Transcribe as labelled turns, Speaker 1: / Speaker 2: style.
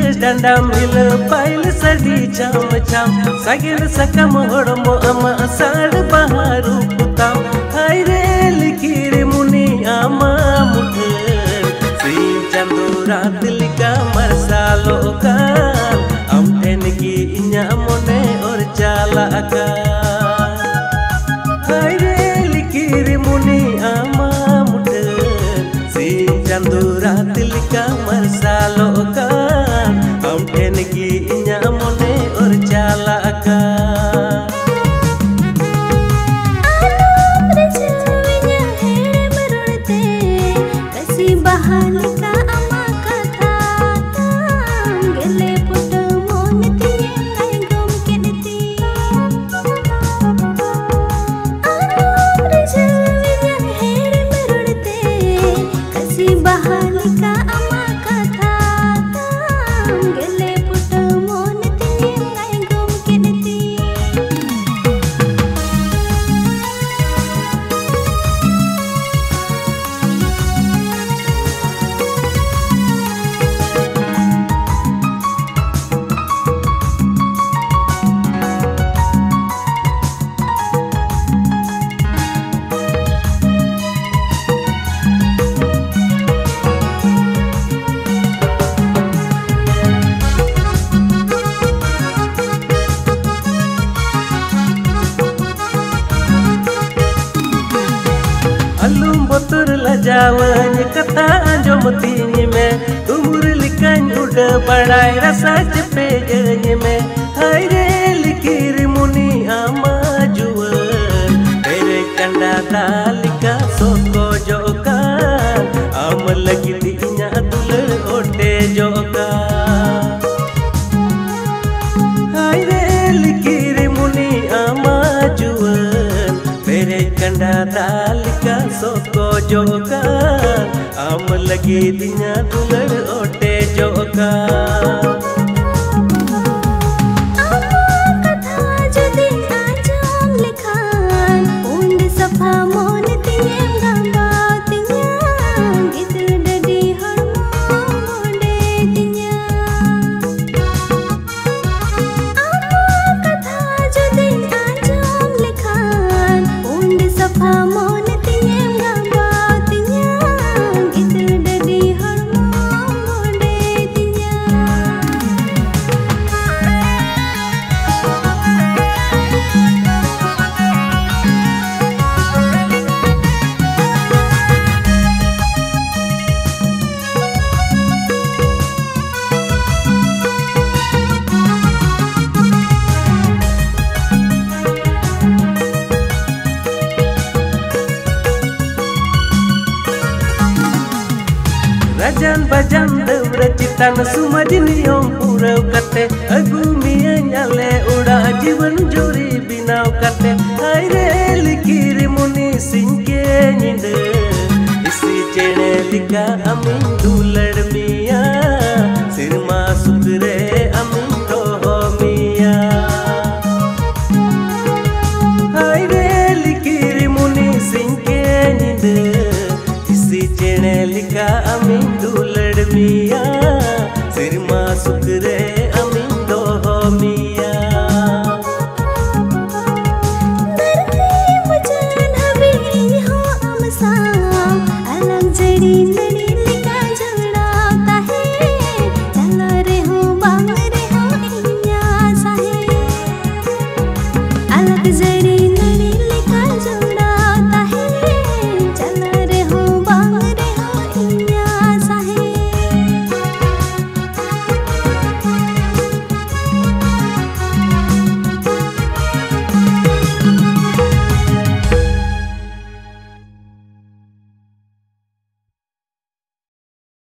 Speaker 1: चंडाम हिल pile सदी चम चम सगिल सकम हड़मो अम साड़ बहारू marsalo ka am ten gi inya mone or bagaikan botur la jawanya kata anjom tini me Umur likan udah badai rasa Tere kanda dalika soko joka Am lagi dinya dule ote Kate Agu miya nyale uda jiwan juri binaw kate Hai re likiri muni sinke nyinde Isi chene lika amin dulad mi